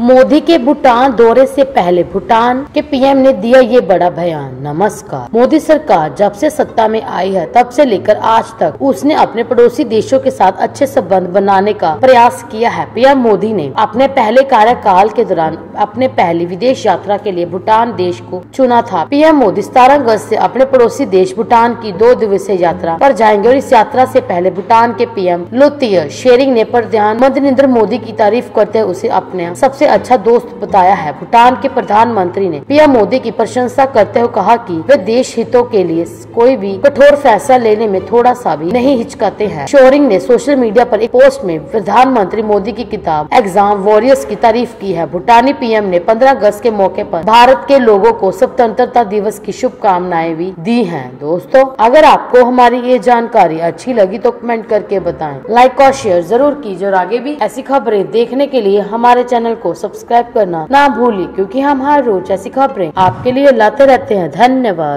मोदी के भूटान दौरे से पहले भूटान के पीएम ने दिया ये बड़ा बयान, नमस्कार। मोदी सरकार जब से सत्ता में आई है, तब से लेकर आज तक उसने अपने पड़ोसी देशों के साथ अच्छे संबंध बनाने का प्रयास किया है। पीएम मोदी ने अपने पहले कार्यकाल के दौरान अपने पहली विदेश यात्रा के लिए भूटान देश को चुना था। पीएम मोदी सतारह अगस्त ऐसी अपने पड़ोसी देश भूटान की दो दिवसीय यात्रा आरोप जाएँगे और इस यात्रा ऐसी पहले भूटान के पीएम लोतिय शेरिंग ने प्रधानमंत्री नरेंद्र मोदी की तारीफ़ करते हुए उसे अपने सबसे सबसे अच्छा दोस्त बताया है। भूटान के प्रधानमंत्री ने पीएम मोदी की प्रशंसा करते हुए कहा कि वे देश हितों के लिए कोई भी कठोर फैसला लेने में थोड़ा सा भी नहीं हिचकाते हैं। शोरिंग ने सोशल मीडिया पर एक पोस्ट में प्रधानमंत्री मोदी की किताब एग्ज़ाम वॉरियर्स की तारीफ़ की है। भूटानी पीएम ने 15 अगस्त के मौके पर भारत के लोगों को स्वतंत्रता दिवस की शुभकामनाएँ भी दी हैं। दोस्तों, अगर आपको हमारी ये जानकारी अच्छी लगी तो कमेंट करके बताएँ। लाइक और शेयर ज़रूर कीजिए और आगे भी ऐसी खबरें देखने के लिए हमारे चैनल सब्सक्राइब करना ना भूलिए, क्योंकि हम हर रोज ऐसी खबरें आपके लिए लाते रहते हैं। धन्यवाद।